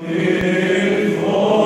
in